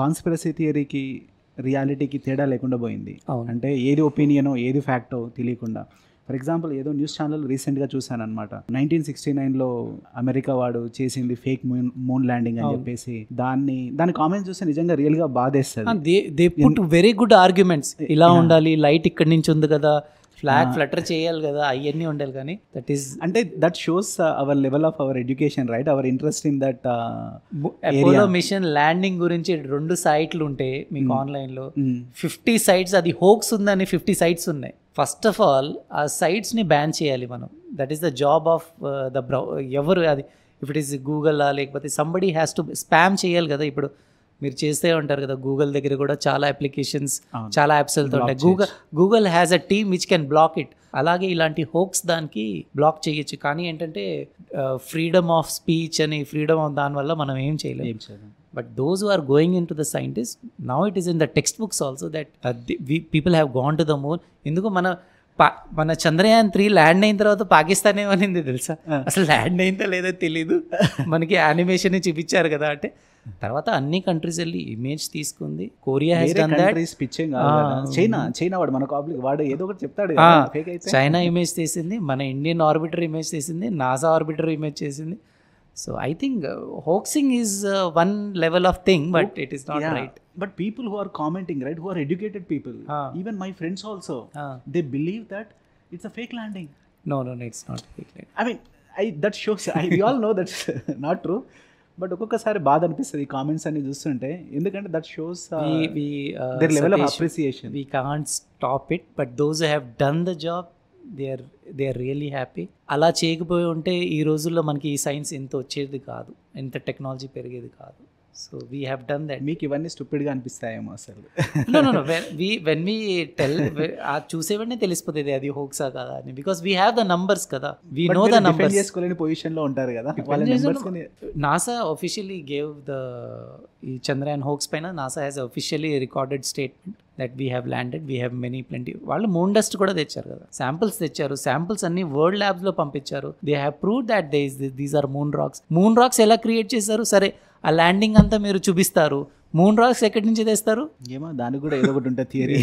Conspiracy థియరీకి రియాలిటీకి తేడా లేకుండా పోయింది. అంటే ఏది ఒపీనియనో ఏది ఫ్యాక్టో తెలియకుండా. ఫర్ ఎగ్జాంపుల్ ఏదో న్యూస్ ఛానల్ రీసెంట్గా చూశాను అనమాట నైన్టీన్ సిక్స్టీ నైన్లో అమెరికా వాడు చేసింది ఫేక్ మూన్ మూన్ ల్యాండింగ్ అని. చెప్పేసి దాన్ని దాని కామెంట్స్ చూస్తే నిజంగా రియల్గా బాధేస్తుంది. They they put very good arguments ఇలా. ఉండాలి లైట్ ఇక్కడి నుంచి ఉంది కదా ఫ్లాగ్. ఫ్లటర్ చేయాలి కదా అవన్నీ ఉండాలి కానీ దట్ ఈస్ అంటే that shows our level of our education right our interest in that Apollo mission landing గురించి రెండు సైట్లు ఉంటాయి మీకు ఆన్లైన్లో ఫిఫ్టీ సైట్స్ అది హోక్స్ ఉందని ఫిఫ్టీ సైట్స్ ఉన్నాయి. ఫస్ట్ ఆఫ్ ఆల్ ఆ sites ని బ్యాన్ చేయాలి మనం. That is the job of the brow ఎవరు అది ఇఫ్ ఇట్ ఈస్ గూగుల్ లేకపోతే సంబడి హ్యాస్ టు స్పామ్ చేయాలి కదా ఇప్పుడు. మీరు చేస్తే ఉంటారు కదా గూగుల్ దగ్గర కూడా చాలా అప్లికేషన్స్. చాలా apps వెళ్తుంటాయి Google Google has a team which can block it అలాగే ఇలాంటి హోక్స్ దానికి బ్లాక్ చేయొచ్చు. కానీ ఏంటంటే ఫ్రీడమ్ ఆఫ్ స్పీచ్ అని ఫ్రీడమ్ ఆఫ్ దానివల్ల మనం ఏం చేయడం but those are going into the scientist now it is in the text books also that people have gone to the moon ఎందుకు మన మన చంద్రయాన్ త్రీ ల్యాండ్ అయిన తర్వాత పాకిస్తాన్ ఏమనింది తెలుసా. అసలు ల్యాండ్ అయిందో లేదో తెలీదు. మనకి యానిమేషన్ చూపించారు కదా అంటే. తర్వాత అన్ని కంట్రీస్ వెళ్ళి ఇమేజ్ తీసుకుంది. కొరియా. చైనా చైనా వాడు మన కాబ్లిక్ వాడు ఏదో ఒకటి చెప్తాడు చైనా ఇమేజ్ తీసింది మన ఇండియన్ ఆర్బిటర్ ఇమేజ్ తీసింది నాసా ఆర్బిటర్ ఇమేజ్ చేసింది. So I think hoaxing is one level of thing but it is not right but people who are commenting right who are educated people Ah. Even my friends also they believe that it's a fake landing no no it's not I mean I that shows I we all know that's not true but ఒక్కొక్కసారి బాధ అనిపిస్తుంది ఈ comments అన్ని చూస్తుంటే ఎందుకంటే that shows their level of appreciation we can't stop it but those have done the job they are they are really happy. అలా చేయకపోయి ఉంటే ఈ రోజుల్లో మనకి ఈ సైన్స్ ఇంత వచ్చేది కాదు ఇంత టెక్నాలజీ పెరిగేది కాదు. So we have done that మీకు ఇవన్నీ stupid గా అనిపిస్తాయేమో అసలు. No no no we when we tell ఆ చూసేవన్నీ తెలిసిపోతుంది అది హోక్సా కదా అని. Because we have the numbers కదా. వీ నో ద నంబర్స్ చేసుకోలేని పొజిషన్లో ఉంటారు కదా. నాసా ఒఫిషియలీ గేవ్ ద ఈ చంద్రయాన్ హోక్స్ పైన NASA has officially recorded statement that we have landed we have many plenty వాళ్ళు మూన్ డస్ట్ కూడా తెచ్చారు కదా. శాంపిల్స్ తెచ్చారు. శాంపిల్స్ అన్ని వరల్డ్ ల్యాబ్స్లో పంపించారు. They have prove that they these are moon rocks moon rocks ఎలా క్రియేట్ చేశారు? సరే ఆ ల్యాండింగ్ అంతా మీరు చూపిస్తారు. మూన్ రాక్స్ ఎక్కడి నుంచి తెస్తారు? ఏమో దానికి కూడా ఏదో ఒకటి ఉంటుంది థియరీ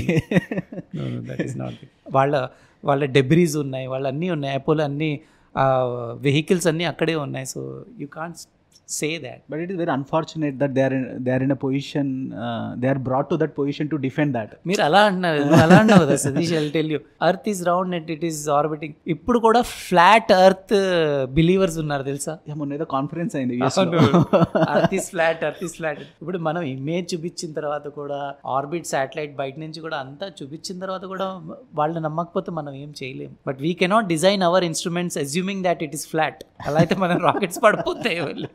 వాళ్ళ వాళ్ళ డెబ్రీస్ ఉన్నాయి వాళ్ళ అన్నీ ఉన్నాయి. అపోలో అన్ని వెహికల్స్ అన్నీ అక్కడే ఉన్నాయి. So you can't say that but it is very unfortunate that they are they are in a position they are brought to that position to defend that మీరు అలా అంటున్నారు అలా అన్నావు కదా Satish I'll tell you earth is round and it is orbiting ఇప్పుడు కూడా flat earth believers ఉన్నారు తెలుసా? మొన్న ఏదో కాన్ఫరెన్స్ అయింది. Earth is flat earth is flat ఇప్పుడు మనం ఇమేజ్ చూపించిన తర్వాత కూడా ఆర్బిట్ శాటిలైట్ బయట నుంచి కూడా అంతా చూపించిన తర్వాత కూడా వాళ్ళు నమ్మకపోతే మనం ఏం చేయలేం. But we cannot design our instruments assuming that it is flat అలా అయితే మన రాకెట్స్ పడిపోతాయి వెళ్ళి